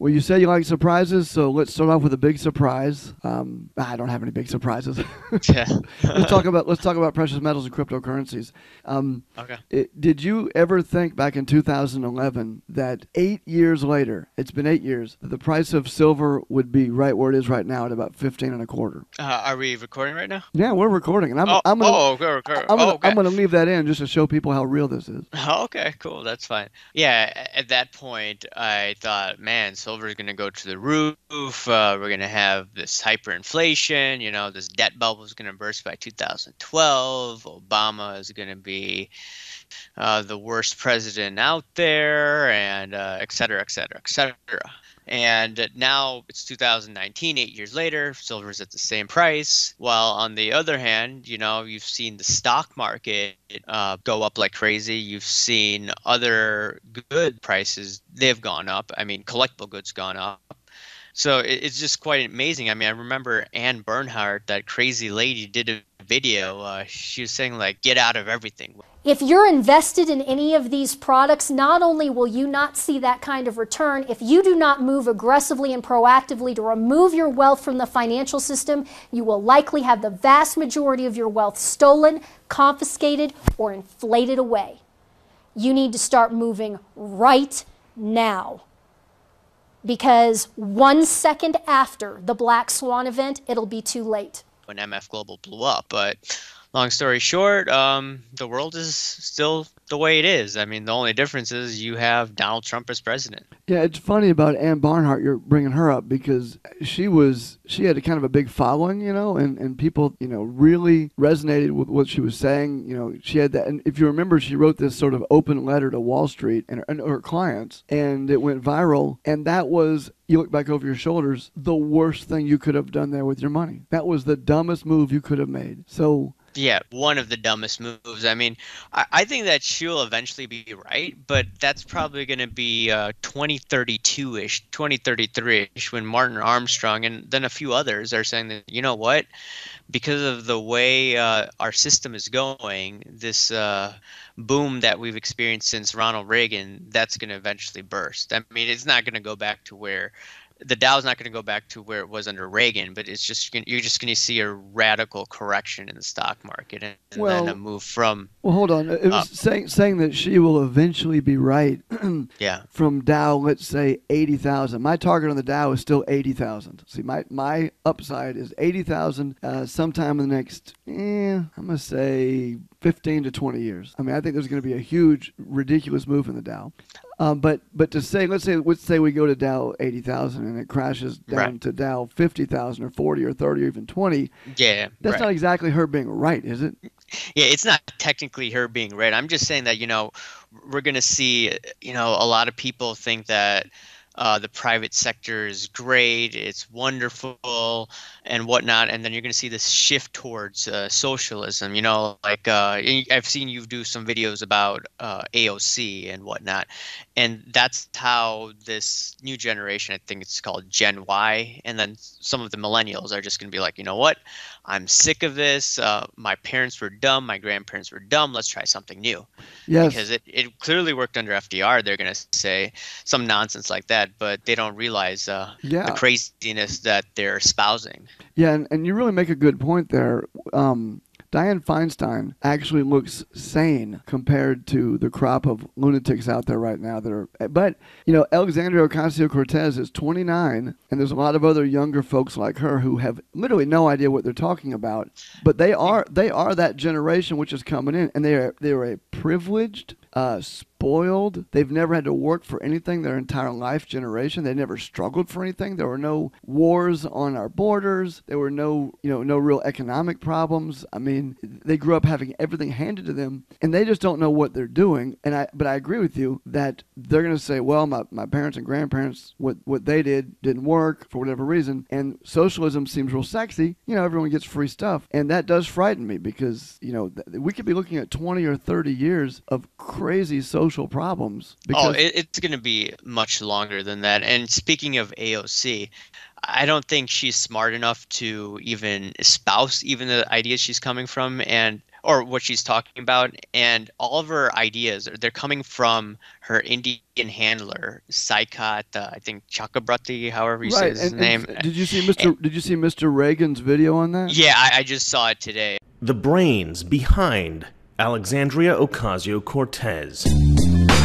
Well, you said you like surprises, so let's start off with a big surprise. Um, I don't have any big surprises. Yeah. let's talk about let's talk about precious metals and cryptocurrencies. Um, okay. it, did you ever think back in 2011 that eight years later, it's been eight years, that the price of silver would be right where it is right now at about 15 and a quarter? Uh, are we recording right now? Yeah, we're recording, and I'm oh, I'm gonna oh, okay, okay. I'm gonna, oh, okay. I'm gonna leave that in just to show people how real this is. Okay, cool. That's fine. Yeah, at that point, I thought, man, silver is going to go to the roof. Uh, we're going to have this hyperinflation. You know, this debt bubble is going to burst by 2012. Obama is going to be uh, the worst president out there, and uh, et cetera, et cetera, et cetera. And now it's 2019, eight years later, silver's at the same price. While on the other hand, you know, you've seen the stock market uh, go up like crazy. You've seen other good prices, they've gone up. I mean, collectible goods gone up. So it, it's just quite amazing. I mean, I remember Ann Barnhardt, that crazy lady, did a video. Uh, she was saying, like, get out of everything. If you're invested in any of these products, not only will you not see that kind of return, if you do not move aggressively and proactively to remove your wealth from the financial system, you will likely have the vast majority of your wealth stolen, confiscated, or inflated away. You need to start moving right now. Because one second after the Black Swan event, it'll be too late. when MF Global blew up. But long story short, um, the world is still the way it is. I mean, the only difference is you have Donald Trump as president. Yeah, it's funny about Ann Barnhardt. You're bringing her up because she was she had a kind of a big following, you know, and and people, you know, really resonated with what she was saying. You know, she had that, and if you remember, she wrote this sort of open letter to Wall Street and, and her clients, and it went viral. And that was you look back over your shoulders, the worst thing you could have done there with your money. That was the dumbest move you could have made. So Yeah, one of the dumbest moves. I mean, I, I think that she'll eventually be right, but that's probably going to be uh, 2032 ish, 2033 ish, when Martin Armstrong and then a few others are saying that, you know what, because of the way uh, our system is going, this uh, boom that we've experienced since Ronald Reagan, that's going to eventually burst. I mean, it's not going to go back to where the Dow's not going to go back to where it was under Reagan, but it's just you're just going to see a radical correction in the stock market and, and Well- then a move from well, hold on. It was saying saying that she will eventually be right. yeah from Dow, let's say eighty thousand. My target on the Dow is still eighty thousand. See, my my upside is eighty thousand. Uh, sometime in the next, eh, I'm gonna say fifteen to twenty years. I mean, I think there's going to be a huge, ridiculous move in the Dow. Um, but but to say, let's say let's say we go to Dow eighty thousand and it crashes down Right. to Dow fifty thousand or forty or thirty or even twenty. yeah That's right. not exactly her being right, is it? yeah it's not technically her being right i'm just saying that you know we're going to see you know a lot of people think that uh, the private sector is great it's wonderful and whatnot and then you're going to see this shift towards uh, socialism you know like uh, i've seen you do some videos about uh, aoc and whatnot and that's how this new generation i think it's called gen y and then some of the millennials are just going to be like you know what i'm sick of this uh, my parents were dumb my grandparents were dumb let's try something new Yes. because it, it clearly worked under fdr they're going to say some nonsense like that but they don't realize uh, Yeah. the craziness that they're espousing Yeah, and, and you really make a good point there. Um, Dianne Feinstein actually looks sane compared to the crop of lunatics out there right now that are. But you know, Alexandria Ocasio Cortez is 29, and there's a lot of other younger folks like her who have literally no idea what they're talking about. But they are they are that generation which is coming in, and they are they are a privileged. Uh, spoiled. They've never had to work for anything their entire life generation. They never struggled for anything. There were no wars on our borders. There were no, you know, no real economic problems. I mean, they grew up having everything handed to them and they just don't know what they're doing. And I but I agree with you that they're going to say, well, my, my parents and grandparents what what they did didn't work for whatever reason and socialism seems real sexy. You know, everyone gets free stuff. And that does frighten me because, you know, th- we could be looking at 20 or 30 years of crazy social problems because oh it, it's going to be much longer than that and speaking of aoc i don't think she's smart enough to even espouse even the ideas she's coming from and or what she's talking about, and all of her ideas they're coming from her Indian handler, Saikat, uh, I think Chakrabarti, however you right. say his and, name. And did you see Mr. And, did you see Mr. Reagan's video on that? Yeah, I, I just saw it today. The brains behind Alexandria Ocasio Cortez.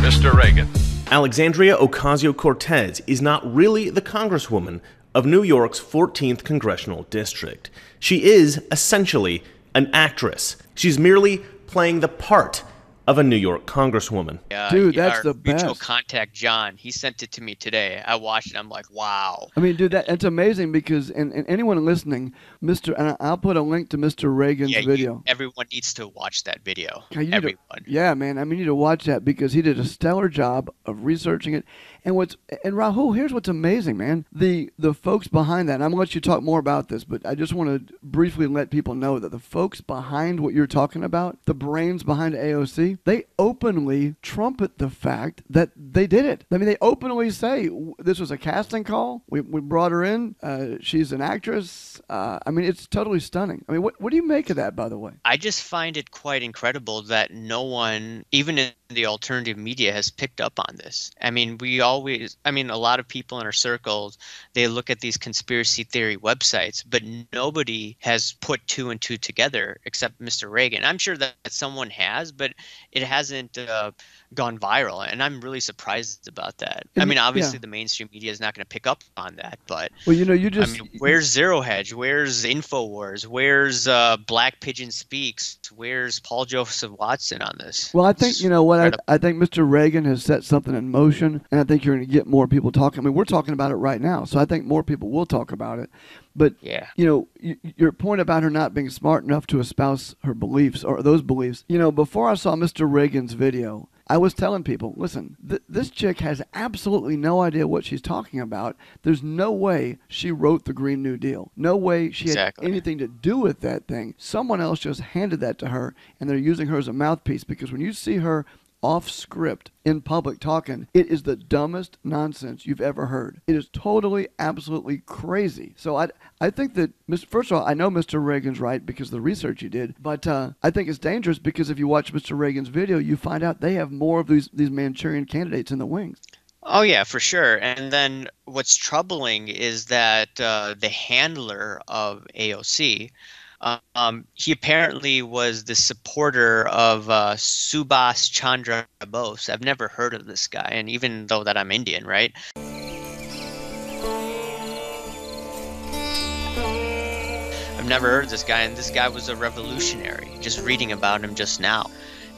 Mr. Reagan. Alexandria Ocasio Cortez is not really the Congresswoman of New York's 14th Congressional District. She is essentially an actress. She's merely playing the part of a New York congresswoman. Uh, dude, that's our the best. Mutual contact, John. He sent it to me today. I watched it. I'm like, wow. I mean, dude, that it's amazing because, and, and anyone listening, Mr. And I'll put a link to Mr. Reagan's yeah, video. You, everyone needs to watch that video. Yeah, everyone. To, yeah, man. I mean, you need to watch that because he did a stellar job of researching it. And what's and Rahul, here's what's amazing, man. The the folks behind that. And I'm gonna let you talk more about this, but I just want to briefly let people know that the folks behind what you're talking about, the brains behind AOC, they openly trumpet the fact that they did it. I mean, they openly say this was a casting call. We, we brought her in. Uh, she's an actress. Uh, I mean, it's totally stunning. I mean, what what do you make of that, by the way? I just find it quite incredible that no one, even in the alternative media, has picked up on this. I mean, we always i mean a lot of people in our circles they look at these conspiracy theory websites but nobody has put two and two together except mr reagan i'm sure that someone has but it hasn't uh, gone viral and i'm really surprised about that i mean obviously yeah. the mainstream media is not going to pick up on that but well you know you just I mean, where's zero hedge where's infowars where's uh, black pigeon speaks where's paul joseph watson on this well i think you know what I, I think mr reagan has set something in motion and i think you're going to get more people talking i mean we're talking about it right now so i think more people will talk about it but yeah. you know, y- your point about her not being smart enough to espouse her beliefs or those beliefs. You know, before I saw Mr. Reagan's video, I was telling people, listen, th- this chick has absolutely no idea what she's talking about. There's no way she wrote the Green New Deal. No way she exactly. had anything to do with that thing. Someone else just handed that to her, and they're using her as a mouthpiece because when you see her off script in public talking, it is the dumbest nonsense you've ever heard. It is totally, absolutely crazy. So I, I think that, first of all, I know Mr. Reagan's right because of the research he did, but uh, I think it's dangerous because if you watch Mr. Reagan's video, you find out they have more of these, these Manchurian candidates in the wings. Oh yeah, for sure. And then what's troubling is that uh, the handler of AOC, um, he apparently was the supporter of uh, Subhas Chandra Bose. I've never heard of this guy, and even though that I'm Indian, right? I've never heard of this guy, and this guy was a revolutionary. Just reading about him just now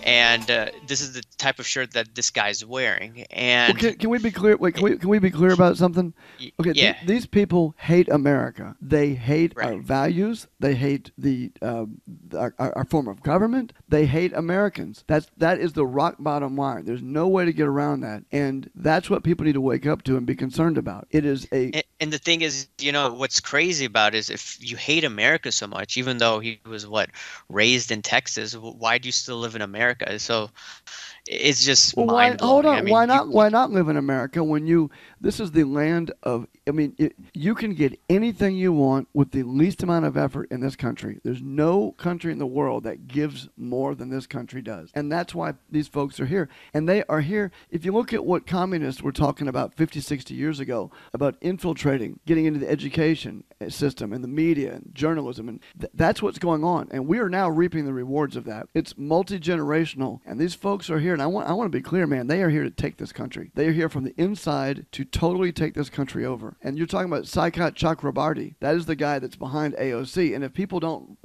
and uh, this is the type of shirt that this guy's wearing. And well, can, can, we be clear? Wait, can we can we be clear about something? Okay, yeah. th- these people hate America. They hate right. our values. They hate the uh, our, our, form of government. They hate Americans. That's that is the rock bottom line. There's no way to get around that, and that's what people need to wake up to and be concerned about. It is a. And, and the thing is, you know, what's crazy about is if you hate America so much, even though he was what raised in Texas, why do you still live in America? So it's just well, why, hold on. I mean, why you, not? Why not live in America when you? This is the land of. I mean, it, you can get anything you want with the least amount of effort in this country. There's no country in the world that gives more than this country does, and that's why these folks are here. And they are here. If you look at what communists were talking about 50, 60 years ago about infiltrating, getting into the education system and the media and journalism, and th- that's what's going on. And we are now reaping the rewards of that. It's multi generational, and these folks are here. And I want I want to be clear, man. They are here to take this country. They are here from the inside to totally take this country over. And you're talking about Saikat Chakrabarti. That is the guy that's behind AOC. And if people don't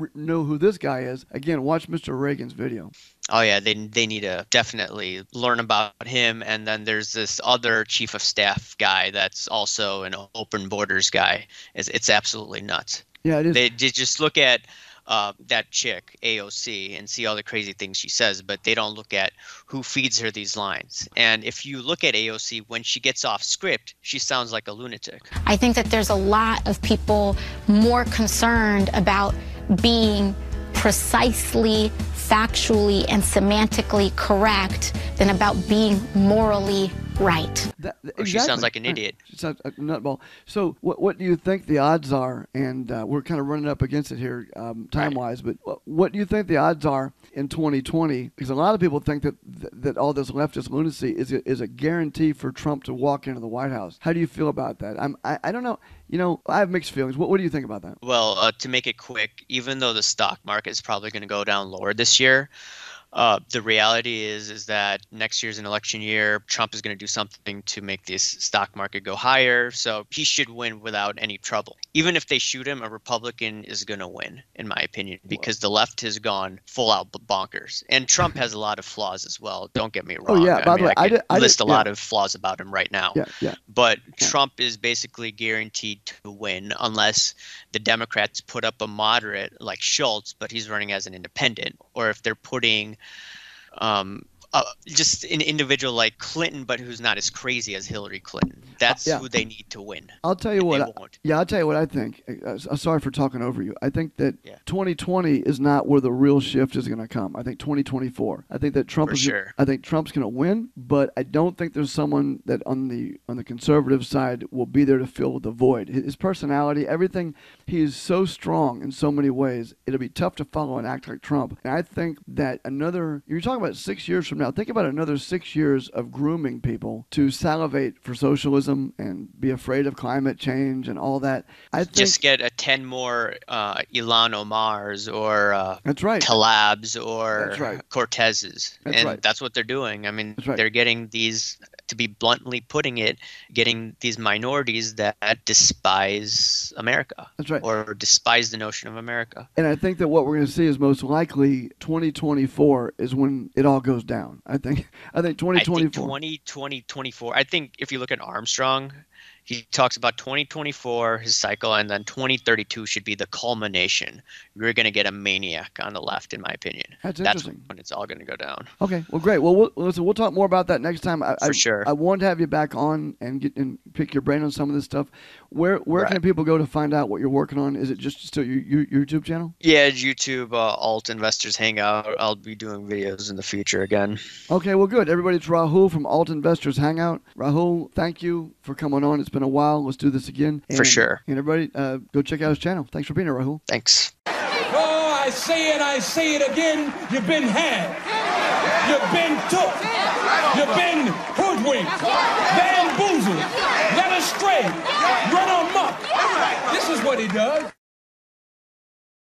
r- know who this guy is, again, watch Mr. Reagan's video. Oh yeah, they they need to definitely learn about him. And then there's this other chief of staff guy that's also an open borders guy. It's it's absolutely nuts. Yeah, it is. They, they just look at uh, that chick AOC and see all the crazy things she says, but they don't look at who feeds her these lines. And if you look at AOC when she gets off script, she sounds like a lunatic. I think that there's a lot of people more concerned about being precisely, factually, and semantically correct than about being morally right. That, Or she sounds like an idiot. She sounds like a nutball. So, what what do you think the odds are? And uh, we're kind of running up against it here, um, time wise. But what, what do you think the odds are in 2020? Because a lot of people think that that all this leftist lunacy is a, is a guarantee for Trump to walk into the White House. How do you feel about that? I'm I, I don't know. You know, I have mixed feelings. What what do you think about that? Well, uh, to make it quick, even though the stock market is probably going to go down lower this year, uh, the reality is is that next year's an election year. Trump is going to do something to make this stock market go higher. So he should win without any trouble. Even if they shoot him, a Republican is going to win, in my opinion, because the left has gone full out bonkers. And Trump has a lot of flaws as well. Don't get me wrong. Oh, yeah, by the mean, way, I I did- I did- list a yeah. lot of flaws about him right now Yeah, yeah. but Yeah. Trump is basically guaranteed to win unless the Democrats put up a moderate like Schultz, but he's running as an independent, or if they're putting um, uh, just an individual like Clinton, but who's not as crazy as Hillary Clinton. That's yeah. who they need to win. I'll tell you what. they I- won't. yeah, I'll tell you what I think. Uh, uh, sorry for talking over you. I think that Yeah. 2020 is not where the real shift is going to come. I think 2024. I think that Trump For is. sure. I think Trump's going to win, but I don't think there's someone that on the on the conservative side will be there to fill the void. His his personality, everything, he is so strong in so many ways. It'll be tough to follow and act like Trump. And I think that another. You're talking about six years from now. Think about another six years of grooming people to salivate for socialism and be afraid of climate change and all that. I think Just get a ten more uh, Ilhan Omars or uh, that's right. Tlaibs or That's right. Cortezes. That's and right. that's what they're doing. I mean, right. they're getting these, to be bluntly putting it, getting these minorities that despise America That's right. or despise the notion of America. And I think that what we're going to see is most likely 2024 is when it all goes down. I think. I think I think 2024. 20, 2024, I think if you look at Armstrong, he talks about 2024, his cycle, and then 2032 should be the culmination. You're going to get a maniac on the left, in my opinion. That's That's when it's all going to go down. Okay, well, great. Well, we'll listen. We'll talk more about that next time. I, I, For sure. I want to have you back on and get and pick your brain on some of this stuff. Where where Right. can people go to find out what you're working on? Is it just still your, your YouTube channel? Yeah, YouTube, uh, Alt Investors Hangout. I'll be doing videos in the future again. Okay, well, good. Everybody, it's Rahul from Alt Investors Hangout. Rahul, thank you for coming on. It's been a while. Let's do this again. For sure. And everybody, uh, go check out his channel. Thanks for being here, Rahul. Thanks. Oh, I say it, I say it again. You've been had. You've been took. You've been hoodwinked, bamboozled, led astray, run amok. This is what he does.